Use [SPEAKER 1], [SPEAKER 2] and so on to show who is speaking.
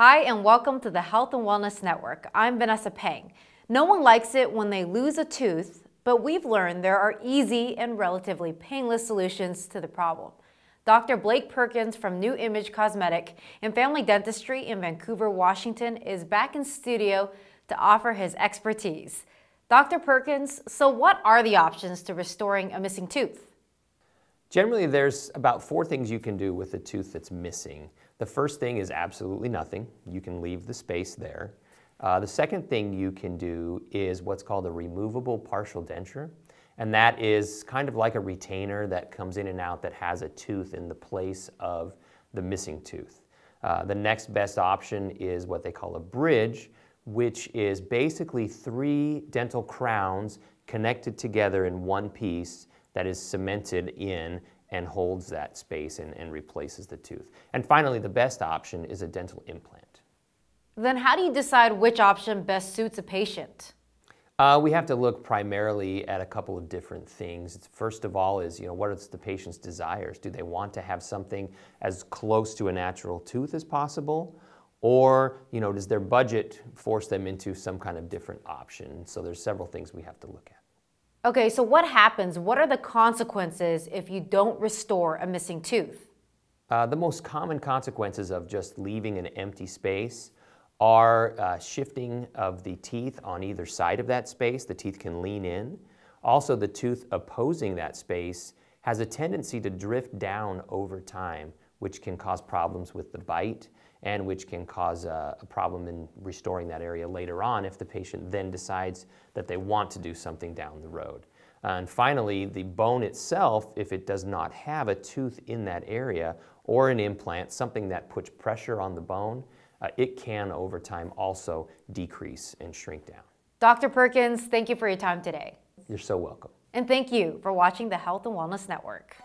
[SPEAKER 1] Hi, and welcome to the Health and Wellness Network. I'm Vanessa Pang. No one likes it when they lose a tooth, but we've learned there are easy and relatively painless solutions to the problem. Dr. Blake Perkins from New Image Cosmetic and Family Dentistry in Vancouver, Washington is back in studio to offer his expertise. Dr. Perkins, so what are the options to restoring a missing tooth?
[SPEAKER 2] Generally, there's about four things you can do with a tooth that's missing. The first thing is absolutely nothing. You can leave the space there. Uh, the second thing you can do is what's called a removable partial denture. And that is kind of like a retainer that comes in and out that has a tooth in the place of the missing tooth. Uh, the next best option is what they call a bridge, which is basically three dental crowns connected together in one piece that is cemented in and holds that space and, and replaces the tooth. And finally, the best option is a dental implant.
[SPEAKER 1] Then how do you decide which option best suits a patient?
[SPEAKER 2] Uh, we have to look primarily at a couple of different things. First of all is, you know, what are the patient's desires? Do they want to have something as close to a natural tooth as possible? Or, you know, does their budget force them into some kind of different option? So there's several things we have to look at.
[SPEAKER 1] Okay, so what happens? What are the consequences if you don't restore a missing tooth?
[SPEAKER 2] Uh, the most common consequences of just leaving an empty space are uh, shifting of the teeth on either side of that space. The teeth can lean in. Also, the tooth opposing that space has a tendency to drift down over time, which can cause problems with the bite and which can cause a, a, problem in restoring that area later on if the patient then decides that they want to do something down the road. And finally, the bone itself, if it does not have a tooth in that area or an implant, something that puts pressure on the bone, uh, it can over time also decrease and shrink down.
[SPEAKER 1] Dr. Perkins, thank you for your time today.
[SPEAKER 2] You're so welcome.
[SPEAKER 1] And thank you for watching the Health and Wellness Network.